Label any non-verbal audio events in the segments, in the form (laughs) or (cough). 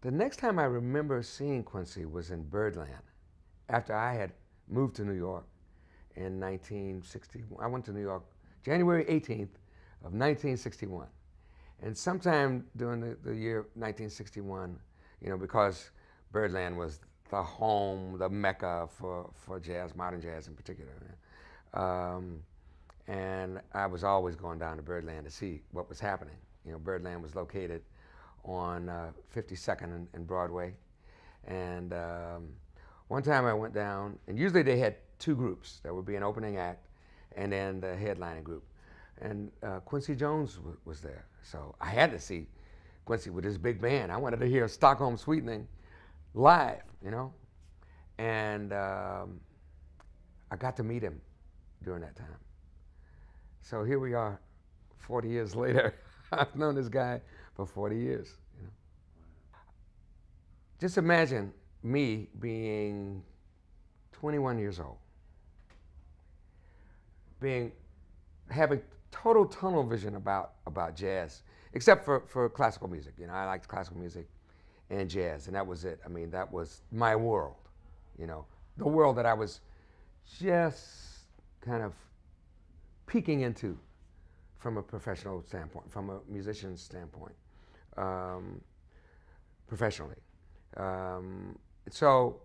The next time I remember seeing Quincy was in Birdland after I had moved to New York in 1961. I went to New York January 18th of 1961. And sometime during the, the year 1961, you know, because Birdland was the home, the mecca for, for jazz, modern jazz in particular. Um, and I was always going down to Birdland to see what was happening. You know, Birdland was located on uh, 52nd and, and, Broadway. And um, one time I went down, and usually they had two groups. There would be an opening act and then the headlining group. And uh, Quincy Jones was there. So I had to see Quincy with his big band. I wanted to hear Stockholm Sweetening live, you know? And um, I got to meet him during that time. So here we are, 40 years (laughs) later. I've known this guy for 40 years. You know? Just imagine me being 21 years old, being having total tunnel vision about about jazz, except for for classical music. You know, I liked classical music and jazz, and that was it. I mean, that was my world. You know, the world that I was just kind of peeking into from a professional standpoint, from a musician's standpoint, um, professionally. Um, so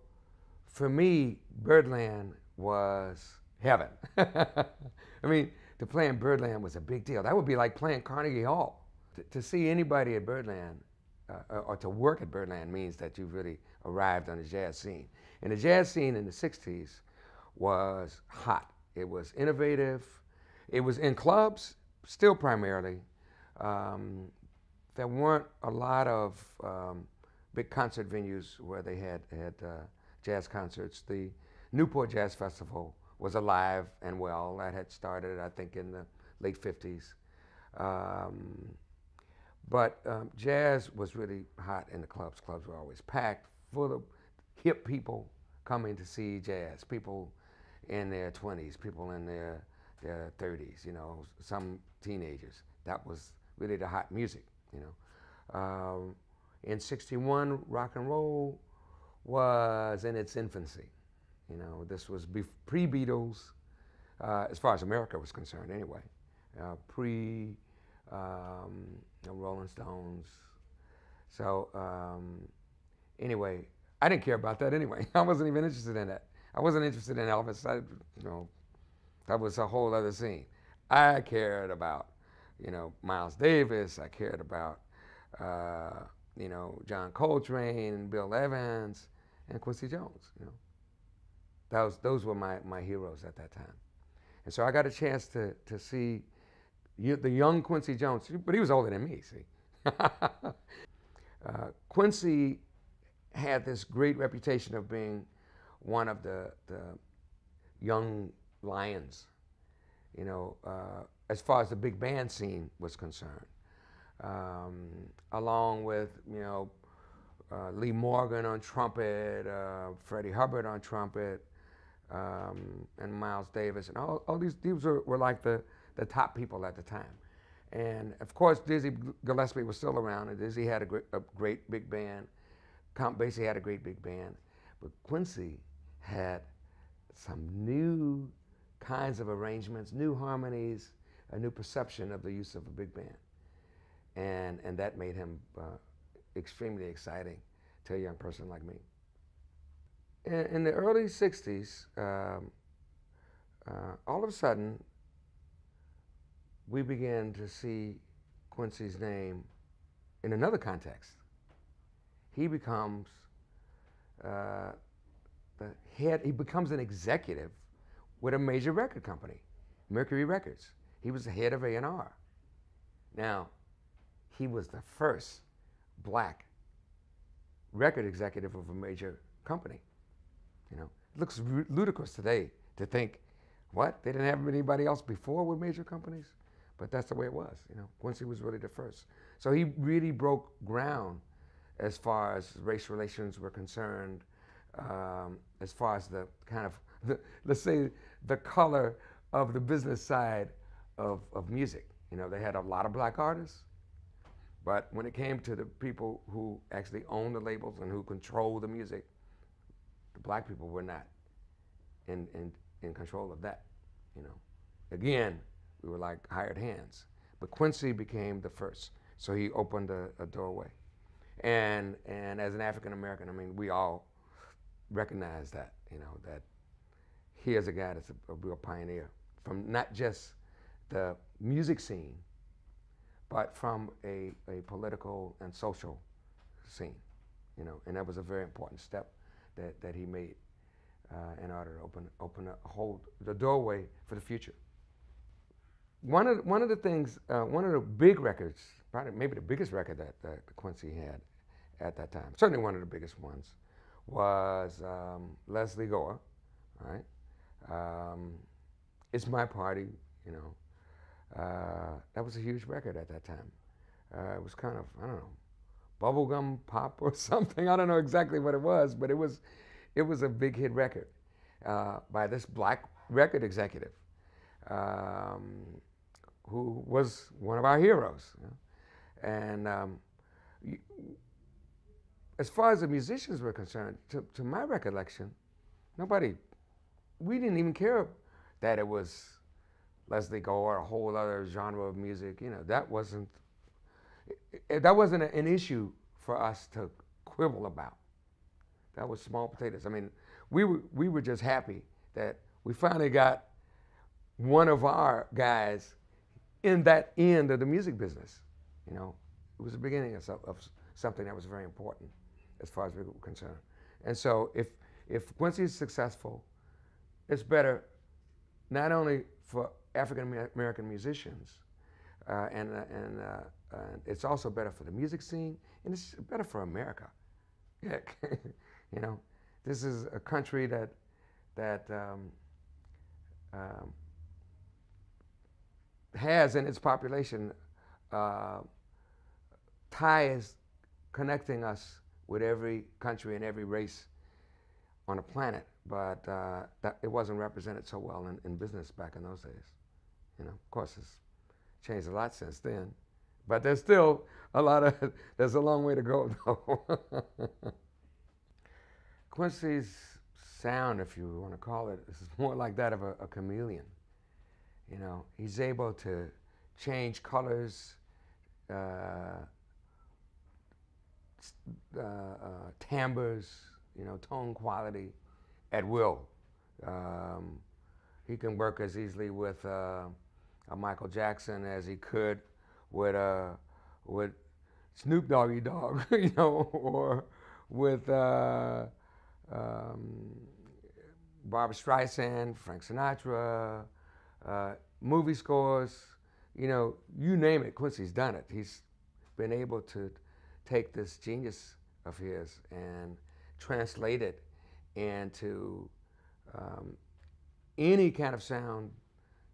for me, Birdland was heaven. (laughs) I mean, to play in Birdland was a big deal. That would be like playing Carnegie Hall. To, to see anybody at Birdland uh, or to work at Birdland means that you've really arrived on the jazz scene. And the jazz scene in the 60s was hot. It was innovative. It was in clubs, still primarily. Um, there weren't a lot of um, big concert venues where they had, had uh, jazz concerts. The Newport Jazz Festival was alive and well. That had started, I think, in the late 50s. Um, but um, jazz was really hot in the clubs. Clubs were always packed, full of hip people coming to see jazz. People in their 20s, people in their their 30s. You know, some teenagers. That was really the hot music. You know, um, in '61, rock and roll was in its infancy. You know, this was pre Beatles, uh, as far as America was concerned, anyway. Uh, pre um, Rolling Stones. So um, anyway, I didn't care about that anyway. (laughs) I wasn't even interested in that. I wasn't interested in Elvis. I, you know, that was a whole other scene. I cared about, you know, Miles Davis. I cared about, uh, you know, John Coltrane, and Bill Evans, and Quincy Jones. You know, those those were my my heroes at that time. And so I got a chance to to see the young Quincy Jones, but he was older than me. See, (laughs) uh, Quincy had this great reputation of being one of the the young lions, you know, uh, as far as the big band scene was concerned, um, along with you know uh, Lee Morgan on trumpet, uh, Freddie Hubbard on trumpet, um, and Miles Davis, and all, all these these were, were like the the top people at the time. And of course, Dizzy Gillespie was still around, and Dizzy had a great, a great big band. Count Basie had a great big band, but Quincy had some new kinds of arrangements, new harmonies, a new perception of the use of a big band. And, and that made him uh, extremely exciting to a young person like me. In, in the early 60s, um, uh, all of a sudden, we began to see Quincy's name in another context. He becomes uh, the head, he becomes an executive with a major record company, Mercury Records. He was the head of A&R. Now, he was the first black record executive of a major company. You know, it looks ludicrous today to think, what? They didn't have anybody else before with major companies? But that's the way it was. You know, Quincy was really the first. So he really broke ground as far as race relations were concerned, um, as far as the kind of the, (laughs) let's say the color of the business side of, of music. You know, they had a lot of black artists, But when it came to the people who actually owned the labels and who controlled the music, the black people were not in, in, in control of that. You know, again, we were like hired hands. But Quincy became the first, so he opened a, a doorway. And and as an African American, I mean, we all recognize that. You know that he is a guy that's a, a real pioneer from not just the music scene, but from a, a political and social scene, you know, and that was a very important step that, that he made uh, in order to open, open a hold the doorway for the future. One of, one of the things, uh, one of the big records, probably maybe the biggest record that, that Quincy had at that time, certainly one of the biggest ones, was um, Lesley Gore, right? Um, it's my party, you know. Uh, that was a huge record at that time. Uh, it was kind of, I don't know, bubblegum pop or (laughs) something. I don't know exactly what it was, but it was, it was a big hit record uh, by this black record executive um, who was one of our heroes. You know? And um, as far as the musicians were concerned, to, to my recollection, nobody, we didn't even care that it was Lesley Gore, a whole other genre of music. You know, that wasn't eh, that wasn't an issue for us to quibble about. That was small potatoes. I mean, we were we were just happy that we finally got one of our guys in that end of the music business. You know, it was the beginning of, of something that was very important as far as we were concerned. And so, if if Quincy is successful, it's better not only for African American musicians, uh, and, uh, and uh, it's also better for the music scene, and it's better for America. Yeah, (laughs) you know, this is a country that that um, um, has in its population uh, ties connecting us with every country and every race on the planet, but uh, that it wasn't represented so well in, in business back in those days. You know, of course, it's changed a lot since then, but there's still a lot of (laughs) there's a long way to go (laughs) though. Quincy's sound, if you want to call it, is (laughs) more like that of a, a chameleon. You know, he's able to change colors, uh, uh, uh, timbres, you know, tone quality at will. Um, he can work as easily with uh, Michael Jackson as he could with uh, with Snoop Doggy Dogg, (laughs) you know, or with uh, um, Barbra Streisand, Frank Sinatra, uh, movie scores, you know, you name it, Quincy's done it. He's been able to take this genius of his and translate it into um, any kind of sound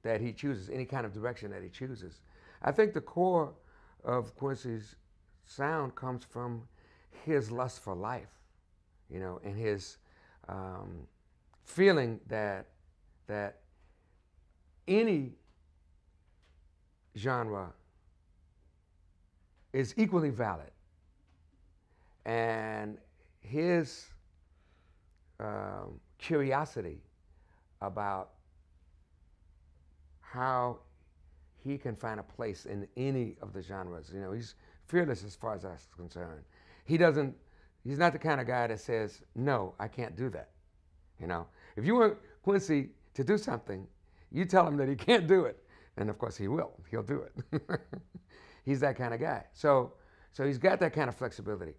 that he chooses, any kind of direction that he chooses. I think the core of Quincy's sound comes from his lust for life, you know, and his um, feeling that that any genre is equally valid, and his um, curiosity about how he can find a place in any of the genres. You know, he's fearless as far as that's concerned. He doesn't, he's not the kind of guy that says, no, I can't do that. You know, if you want Quincy to do something, you tell him that he (laughs) can't do it. And of course he will, he'll do it. (laughs) he's that kind of guy. So, so he's got that kind of flexibility.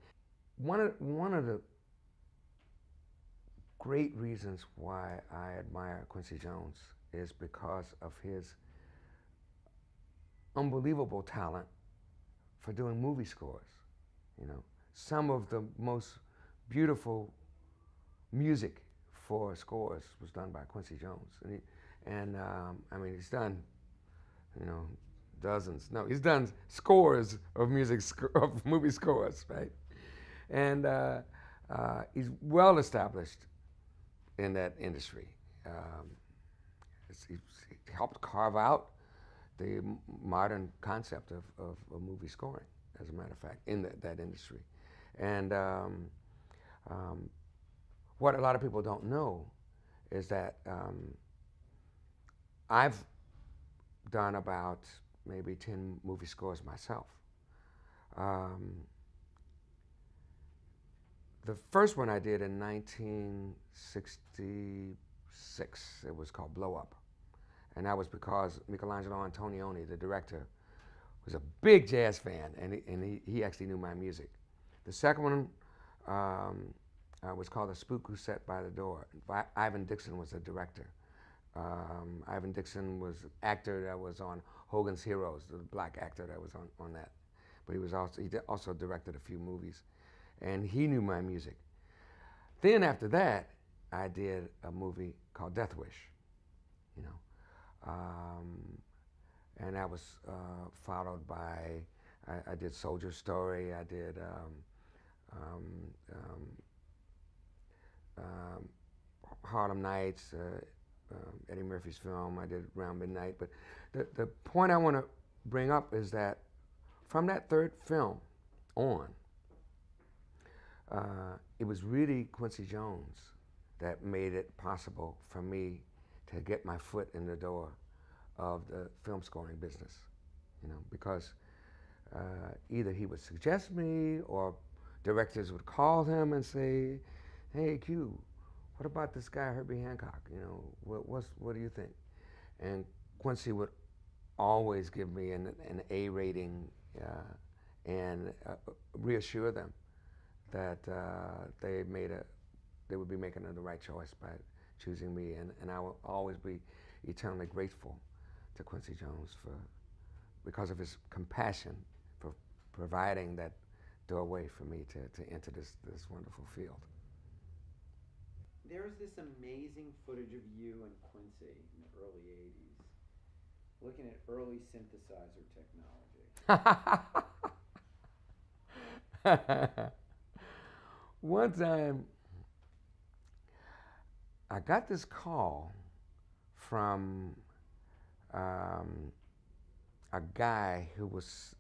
One of, one of the great reasons why I admire Quincy Jones is because of his unbelievable talent for doing movie scores. You know, some of the most beautiful music for scores was done by Quincy Jones, and, he, and um, I mean he's done, you know, dozens. No, he's done scores of music sc- (laughs) of movie scores, right? And uh, uh, he's well established in that industry. Um, he helped carve out the modern concept of, of, of movie scoring. as a matter of fact, in the, that industry. And um, um, what a lot of people don't know is that um, I've done about maybe 10 movie scores myself. Um, the first one I did in 1966, it was called Blow Up. And that was because Michelangelo Antonioni, the director, was a big jazz fan, and he, and he, he actually knew my music. The second one um, uh, was called The Spook Who Sat by the Door. Ivan Dixon was the director. Um, Ivan Dixon was an actor that was on Hogan's Heroes, the black actor that was on, on that. But he was also he also directed a few movies, and he knew my music. Then after that, I did a movie called Death Wish, you know, um, and that was uh, followed by I, I, did Soldier Story. I did um, um, um, um Harlem Nights. Uh, Eddie Murphy's film. I did Around Midnight. But the, the point I want to bring up is that from that third film on, uh, it was really Quincy Jones that made it possible for me to get my foot in the door of the film scoring business. You know, because uh, either he would suggest me or directors would call him and say, "Hey, Q, what about this guy Herbie Hancock? You know, what, what's, what do you think? And Quincy would always give me an, an A rating uh, and uh, reassure them that uh, they made a, they would be making the right choice by choosing me, and, and I will always be eternally grateful to Quincy Jones for, because of his compassion for providing that doorway for me to, to enter this, this wonderful field there's this amazing footage of you and Quincy in the early 80s looking at early synthesizer technology. (laughs) One time, I got this call from um, a guy who was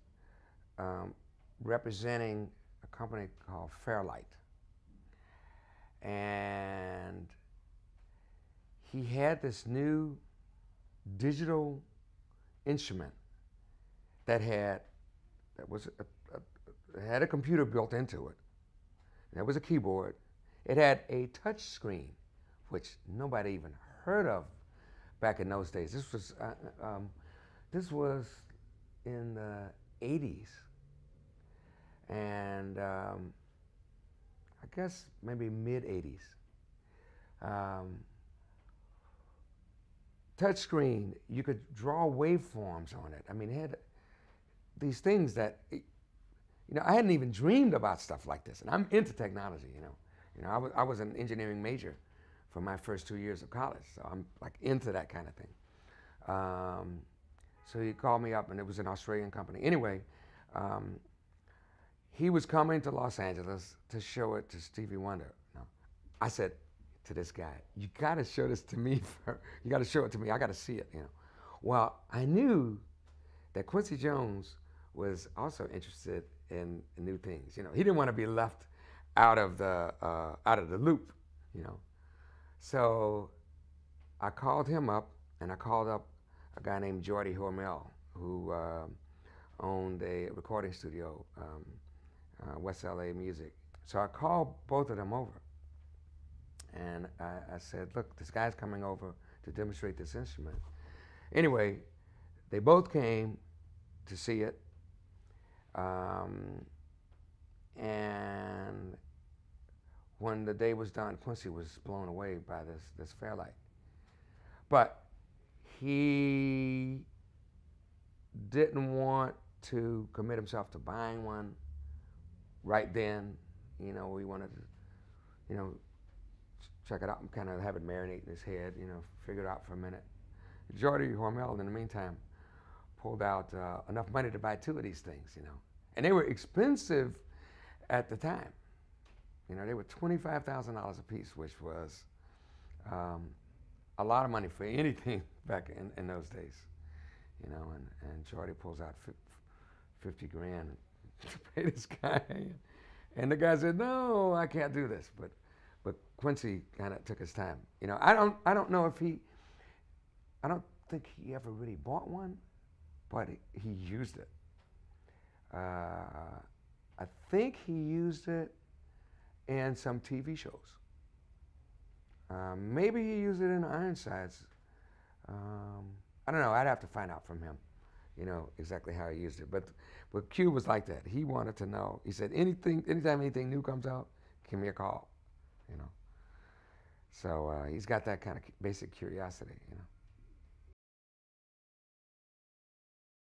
um, representing a company called Fairlight and he had this new digital instrument that had that was a, a, had a computer built into it. There was a keyboard. It had a touch screen, which nobody even heard of back in those days. This was uh, um, this was in the 80s, and um, I guess maybe mid 80s. Um, touchscreen, you could draw waveforms on it. I mean, it had these things that, you know, I hadn't even dreamed about stuff like this. And I'm into technology, you know. You know, I was, I was an engineering major for my first two years of college, so I'm like into that kind of thing. Um, so he called me up, and it was an Australian company. Anyway, um, he was coming to Los Angeles to show it to Stevie Wonder. No. I said to this guy, you got to show this to me. (laughs) For, you got to show it to me. I got to see it, you know. Well, I knew that Quincy Jones was also interested in, new things. You know, he didn't want to be left out of the uh, out of the loop, you know. So I called him up, and I called up a guy named Geordie Hormel, who uh, owned a recording studio um, uh, West LA Music. So I called both of them over. And I, I, said, look, this guy's coming over to demonstrate this instrument. Anyway, they both came to see it. Um, and when the day was done, Quincy was blown away by this, this Fairlight. But he didn't want to commit himself to buying one right then, you know, we wanted to, you know, check it out and kind of have it marinate in his head, you know, figure it out for a minute. Geordie Hormel, in the meantime, pulled out uh, enough money to buy two of these things, you know. And they were expensive at the time. You know, they were $25,000 a piece, which was um, a lot of money for (laughs) anything back in, in those days. You know, and, and Geordie pulls out 50 grand (laughs) to pay this guy. And the guy said, no, I can't do this. But, but Quincy kind of took his time. You know, I don't, I don't know if he, I don't think he ever really bought one, but he, he used it. Uh, I think he used it in some TV shows. Um, maybe he used it in Ironsides. Um, I don't know. I'd have to find out from him, you know, exactly how he used it. But, but Q was like that. He wanted to know. He said, anything, anytime anything new comes out, give me a call, you know. So uh, he's got that kind of basic curiosity, you know.